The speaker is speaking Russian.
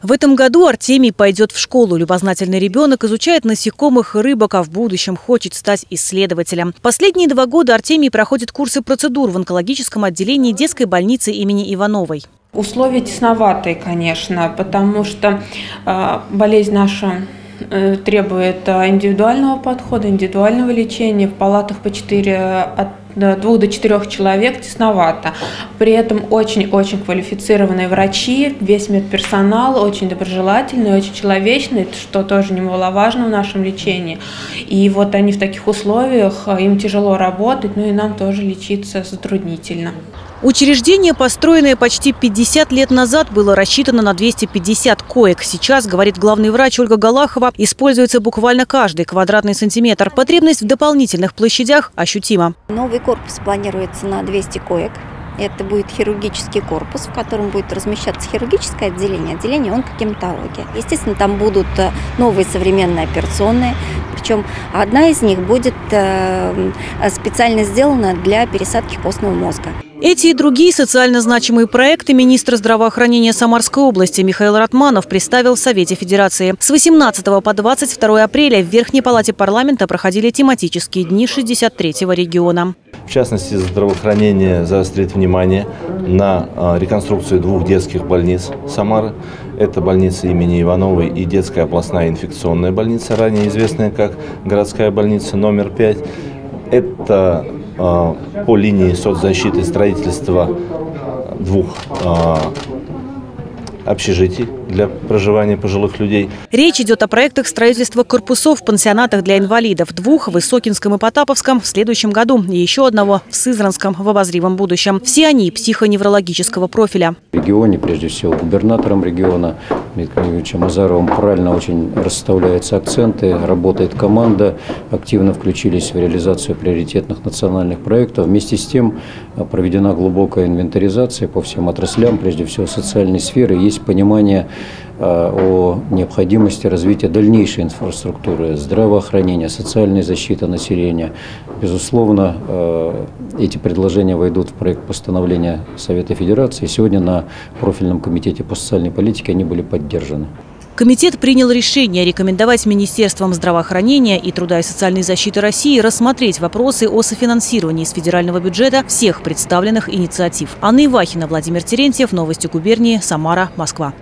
В этом году Артемий пойдет в школу. Любознательный ребенок изучает насекомых и рыбок, а в будущем хочет стать исследователем. Последние два года Артемий проходит курсы процедур в онкологическом отделении детской больницы имени Ивановой. Условия тесноватые, конечно, потому что э, болезнь наша э, требует э, индивидуального подхода, индивидуального лечения. В палатах по 4 от двух до четырех человек тесновато. При этом очень-очень квалифицированные врачи, весь медперсонал очень доброжелательный, очень человечный, что тоже немаловажно в нашем лечении. И вот они в таких условиях, им тяжело работать, ну и нам тоже лечиться затруднительно. Учреждение, построенное почти 50 лет назад, было рассчитано на 250 коек. Сейчас, говорит главный врач Ольга Галахова, используется буквально каждый квадратный сантиметр. Потребность в дополнительных площадях ощутима. Новый корпус планируется на 200 коек. Это будет хирургический корпус, в котором будет размещаться хирургическое отделение, отделение онкогематологии. Естественно, там будут э, новые современные операционные, причем одна из них будет э, специально сделана для пересадки костного мозга. Эти и другие социально значимые проекты министр здравоохранения Самарской области Михаил Ратманов представил в Совете Федерации. С 18 по 22 апреля в Верхней Палате парламента проходили тематические дни 63-го региона. В частности, здравоохранение заострит внимание на а, реконструкцию двух детских больниц Самары. Это больница имени Ивановой и детская областная инфекционная больница, ранее известная как городская больница номер 5. Это по линии соцзащиты строительства двух а, общежитий для проживания пожилых людей. Речь идет о проектах строительства корпусов в пансионатах для инвалидов. Двух в Исокинском и Потаповском в следующем году и еще одного в Сызранском в обозримом будущем. Все они психоневрологического профиля. В регионе, прежде всего, губернатором региона Дмитрием Азаровым правильно очень расставляются акценты, работает команда, активно включились в реализацию приоритетных национальных проектов. Вместе с тем проведена глубокая инвентаризация по всем отраслям, прежде всего социальной сферы. Есть понимание о необходимости развития дальнейшей инфраструктуры, здравоохранения, социальной защиты населения. Безусловно, э, эти предложения войдут в проект постановления Совета Федерации. Сегодня на профильном комитете по социальной политике они были поддержаны. Комитет принял решение рекомендовать Министерствам здравоохранения и труда и социальной защиты России рассмотреть вопросы о софинансировании из федерального бюджета всех представленных инициатив. Анна Ивахина, Владимир Терентьев, Новости губернии, Самара, Москва.